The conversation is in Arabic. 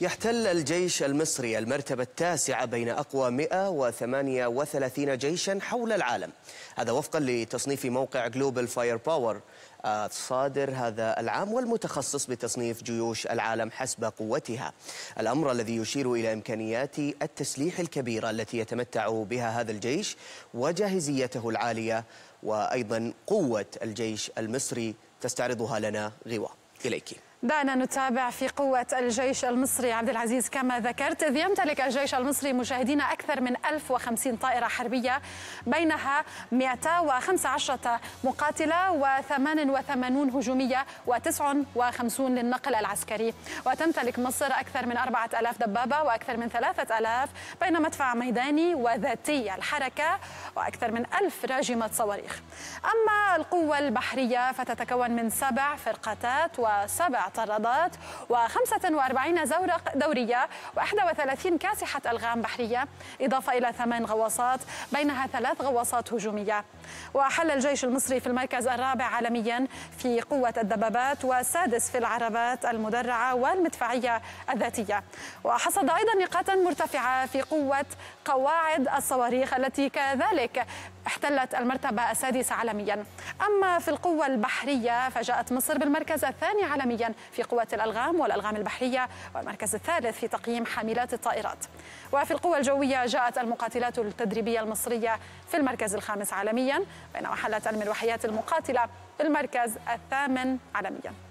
يحتل الجيش المصري المرتبة التاسعة بين أقوى 138 جيشا حول العالم. هذا وفقا لتصنيف موقع Global Fire Power الصادر هذا العام والمتخصص بتصنيف جيوش العالم حسب قوتها. الأمر الذي يشير إلى إمكانيات التسليح الكبيرة التي يتمتع بها هذا الجيش وجاهزيته العالية وأيضا قوة الجيش المصري تستعرضها لنا غوى إليك. دعنا نتابع في قوة الجيش المصري. عبد العزيز كما ذكرت إذ يمتلك الجيش المصري مشاهدين أكثر من 1050 طائرة حربية بينها 215 مقاتلة و88 هجومية و59 للنقل العسكري. وتمتلك مصر أكثر من 4000 دبابة وأكثر من 3000 بين مدفع ميداني وذاتي الحركة وأكثر من 1000 راجمة صواريخ. أما القوة البحرية فتتكون من سبع فرقاتات وسبع طرادات و45 زورق دورية و31 كاسحة ألغام بحرية إضافة إلى ثمان غواصات بينها ثلاث غواصات هجومية. وحل الجيش المصري في المركز الرابع عالميا في قوة الدبابات والسادس في العربات المدرعة والمدفعية الذاتية. وحصد أيضا نقاطا مرتفعة في قوة قواعد الصواريخ التي كذلك احتلت المرتبة السادسة عالميا. أما في القوة البحرية فجاءت مصر بالمركز الثاني عالميا في قوة الألغام والألغام البحرية والمركز الثالث في تقييم حاملات الطائرات. وفي القوة الجوية جاءت المقاتلات التدريبية المصرية في المركز الخامس عالميا بينما حلت المروحيات المقاتلة في المركز الثامن عالميا.